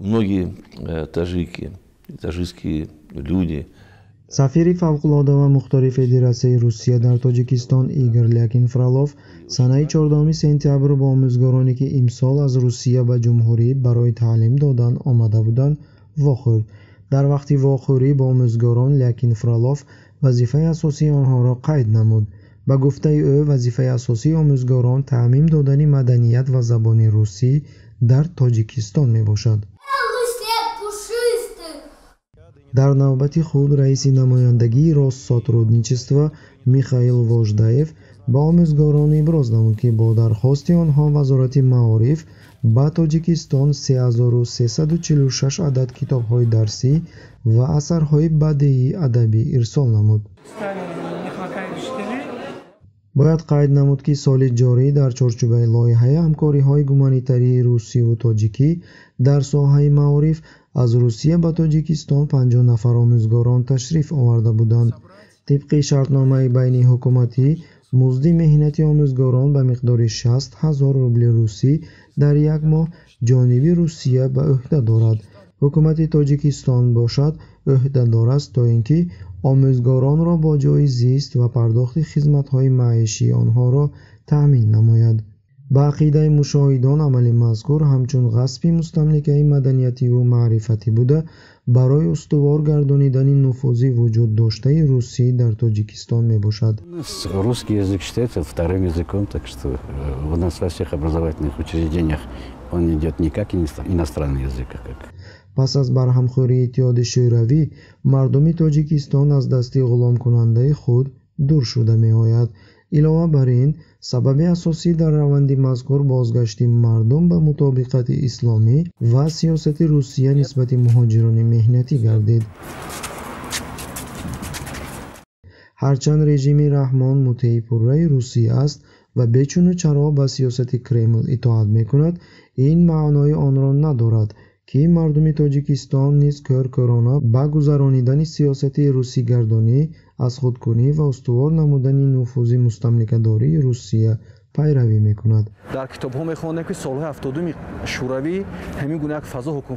многие э, таджики таджикские люди. Сафири фавқулода ва мухтори федератсияи русия дар тоҷикистон игор лякин фролов санаи 14 сентябр бо омӯзгороне ки имсол аз русия ба ҷумҳурӣ барои таълим додан омада буданд вохӯрд. Дар вақти вохӯрӣ ба омӯзгорон лякин фролов вазифаи асосии онҳоро қайд намуд? Ба гуфтаи ӯ вазифаи асосии омӯзгорон таъмим додани маданият ва забони русӣ дар тоҷикистон мебошад дар навбати худ раиси намояндагии россотрудничество михаил вождаев ба омӯзгорон иброз намуд ки бо дархости онҳо вазорати маориф ба тоҷикистон 3346 адад китобҳои дарсӣ ва асарҳои бадеии адабӣ ирсол намуд бояд қайд намуд ки соли ҷорӣ дар чорчӯбаи лоиҳаи ҳамкориҳои гуманитарии русиву тоҷикӣ дар соҳаи маориф аз русия ба тоҷикистон 50 нафар омӯзгорон ташриф оварда буданд. Тибқи шартномаи байни ҳукуматӣ музди меҳнати омӯзгорон ба миқдори 60 0 рубли русӣ дар як моҳ ҷониби русия ба ӯҳда дорад ҳукумати тоҷикистон бошад ӯҳдадор аст то ин ки омӯзгоронро бо ҷойи зист ва пардохти хизматҳои маишии онҳоро таъмин намояд. Ба ақидаи мушоҳидон амали мазкур ҳамчун ғасби мустамликаи маданиятиву маърифатӣ буда барои устувор гардонидани нуфузи вуҷуддоштаи русӣ дар тоҷикистон мебошад. Русский язык считается вторым языком так что э, у нас во всех образовательных учреждениях он идет не как иностранный язык а как пас аз барҳамхӯрии иттиҳоди шӯравӣ мардуми тоҷикистон аз дасти ғуломкунандаи худ дур шуда меояд. Илова бар ин сабаби асосӣ дар раванди мазкур бозгашти мардум ба мутобиқати исломӣ ва сиёсати русия нисбати муҳоҷирони меҳнатӣ гардид. Ҳарчанд режими раҳмон муттеи пурраи русия аст ва бечуну чаро ба сиёсати кремл итоат мекунад. Ин маънои онро надорад ки мардуми тоҷикистон низ кӯркӯрона ба гузаронидани сиёсати русигардонӣ аз худкунӣ ва устувор намудани нуфузи мустамликадории русия пайравӣ мекунад. Дар китобҳо мехонем ки солҳои ҳафтодуми шӯравӣ ҳамин гуна як фазо ҳукм